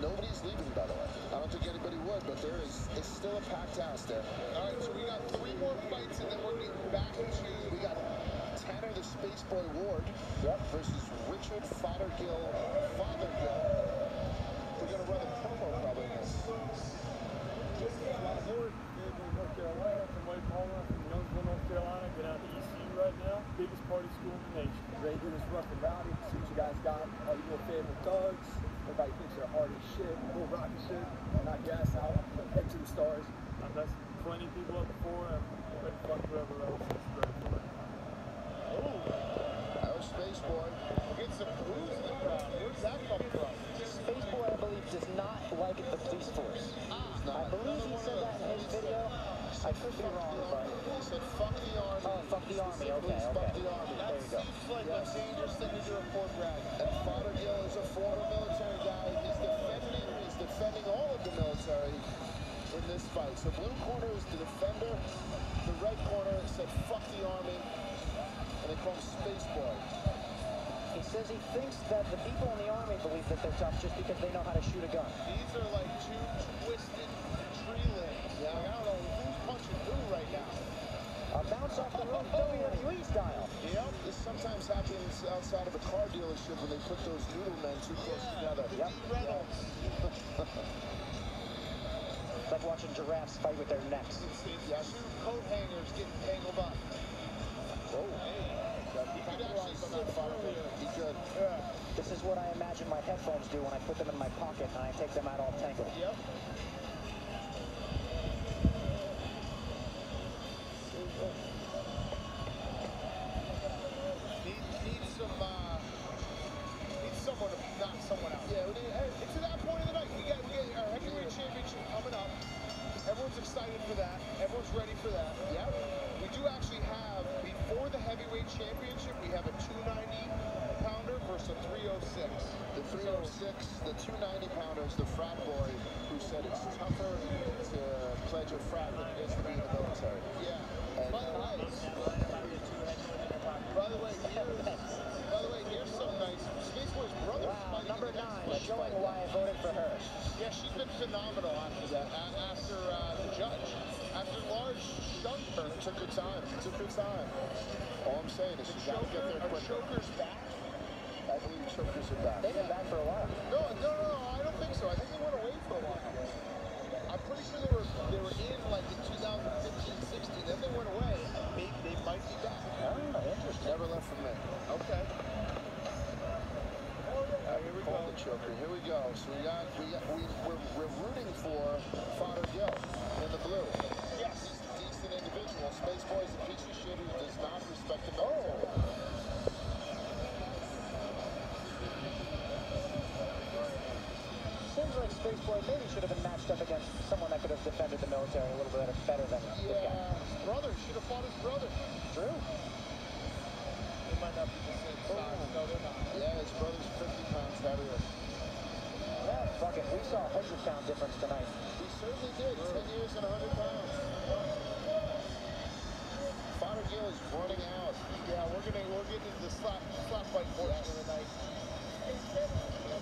nobody's leaving, by the way. I don't think anybody would, but there is it's still a packed house there. All right, so we got three more fights, and then we're getting back to... We got Tanner the Space Boy Ward Yep. versus Richard Fothergill Fothergill. We're gonna run a promo probably in this. Ward, Fayetteville, North Carolina, from White Palmer, from Youngsville, North Carolina. Get out to ECU right now. Biggest party school in the nation. Ready to do this rough and rowdy. See what you guys got. All you little Fayetteville thugs. Everybody thinks they're hard as shit, little rocky shit. And not gas out. Head to the stars. I've met plenty of people up before. I'm ready to fuck whoever else is ready for it. That was Space Boy. We're some blues in the crowd. Where's that come from? Spaceboy, I believe, does not like the police force. Ah. I believe he said that in his video. I could be wrong, but He said, fuck the army. oh, fuck the army. Okay, Fuck okay. This fight. So blue corner is the defender. The red corner said, fuck the army. And they call him Space Boy. He says he thinks that the people in the army believe that they're tough just because they know how to shoot a gun. These are like two twisted tree limbs. Yeah. Like, I don't know who's punching who right now. A bounce off the roof, WWE style. Yep. This sometimes happens outside of a car dealership when they put those noodle men too close together. Yep. Reynolds. It's like watching giraffes fight with their necks. It's, it's Yes. two coat hangers getting tangled up. Whoa. He could actually Capitalized on sit that fire. here. He could. Yeah. This is what I imagine my headphones do when I put them in my pocket and I take them out all tangled. Yep. Excited for that. Everyone's ready for that. Yep. We do actually have, before the heavyweight championship, we have a 290 pounder versus a 306. The 306, the 290 pounders, the frat boy who said it's tougher to pledge a frat than it is to be in the military. Yeah. And, By the uh, way, by the way, by the way, Wow, number nine, showing why I voted for her. Yeah, she's been phenomenal after that. After uh, the judge, after large shunned her. Took her time. Took her time. All I'm saying is you got to get there quicker. chokers back? I believe chokers are back. They've been back for a while. No, no, no, no, I don't think so. I think they went away for a while. I'm pretty sure they were they were in like in 2015, 16. Then they went away. Maybe they might be back. Oh, interesting. Never left from me. Okay. Oh yeah. Here we Call go. the choker. Here we go. So we got we got we we're, we're rooting for Fothergill in the blue. Yes. He's a decent individual. Space Boy is a piece of shit who does not respect the military. Oh. Seems like Spaceboy maybe should have been matched up against someone that could have defended the military a little bit better than this guy. Yeah. His brother should have fought his brother. True. They might not be the same size. No, they're not. Yeah, his brother's 50 pounds heavier. Yeah, fuck it. We saw a 100 pound difference tonight. He certainly did. 10 years and 100 pounds. Fothergill is running out. Yeah, we're gonna we're getting into the slap slap fight portion of the night.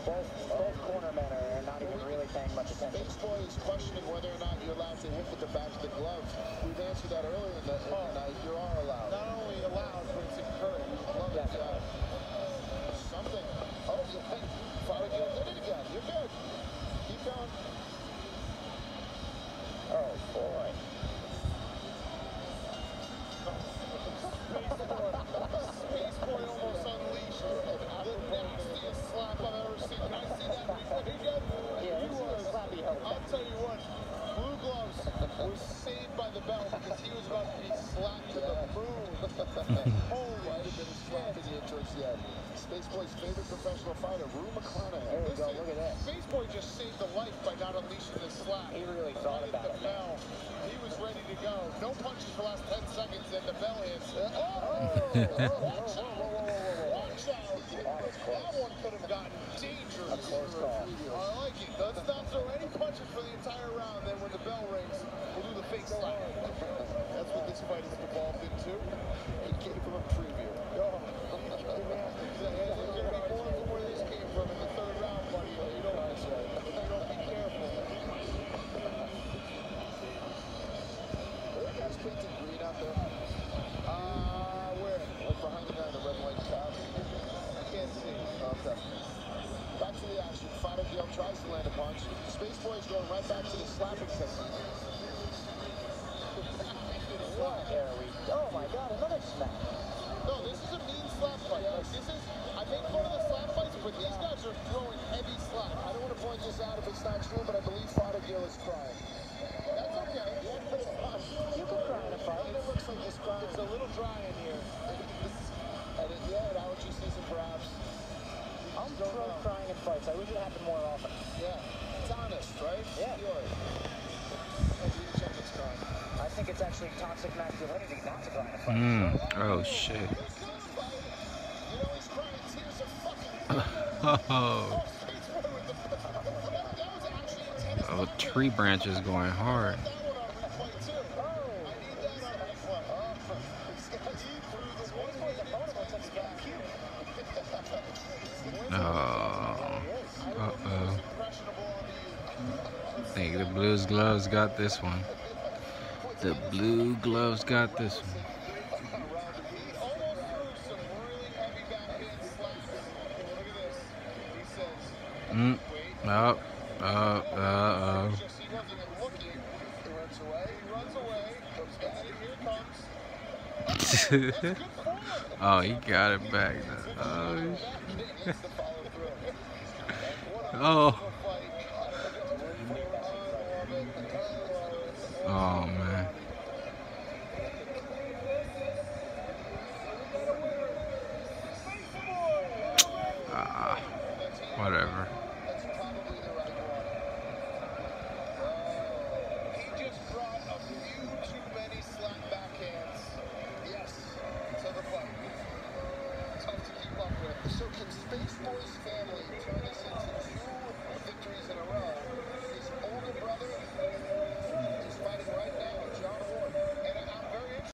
Both, both cornermen are not even really paying much attention. Space Boy is questioning whether or not you're allowed to hit with the back of the glove. We've answered that earlier in the, in the night. You are allowed. Not only allowed, but it's encouraged. Love it. Definitely. Yeah. Something. Oh, you think Fothergill did it again. You're good. Keep going. Oh, boy. Space Boy almost unleashed the nastiest slap I've ever seen. Can I see that replay again? Yeah, You let's see what was- slap he held I'll back. tell you what, Blue Gloves was saved by the bell because he was about to be slapped to the moon. Holy Might have been slapping you towards the end. Space Boy's favorite professional fighter, Rue There McClanahan. go. Look at that. Space Boy just saved the life by not unleashing the slap. He really thought about it, bell. He was ready to go. No punches for the last 10 seconds, then the bell hits. Oh! Watch out! That was close. That one could have gotten dangerous. A close call. I like it. Let's not throw any punches for the entire round. Then when the bell rings, we'll do the fake slap. That's what this fight has devolved into. He gave him a preview. Oh. Going to be more where this came from in the third round, buddy. You you be careful. Painted green out there? Uh, where? Look behind the guy in the red and. I can't see. Okay. Back to the action. Tries to land a punch. Space Boy is going right back to the slapping technique. My God, another smack. No, this is a mean slap fight. Like, this is, I make fun of the slap fights, but these guys are throwing heavy slap. I don't want to point this out if it's not true, but I believe Fothergill is crying. That's okay. Yeah, but it's fine. You can cry in a fight. It looks like he's crying. It's a little dry in here. and it, yeah, allergy season perhaps. I'm pro crying in fights. I wish it happened more often. Mm. Oh shit. Oh, oh, tree branches going hard. Oh. Uh oh. I think the Blues Gloves got this one. The Blue Gloves got this one. Mm. Oh. Uh, uh, uh. oh, he got it back now. Oh, oh. Oh, man. Whatever.